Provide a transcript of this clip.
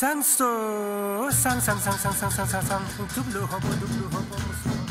sang so sang sang sang sang sang sang sang sang dublu hobo dublu hobo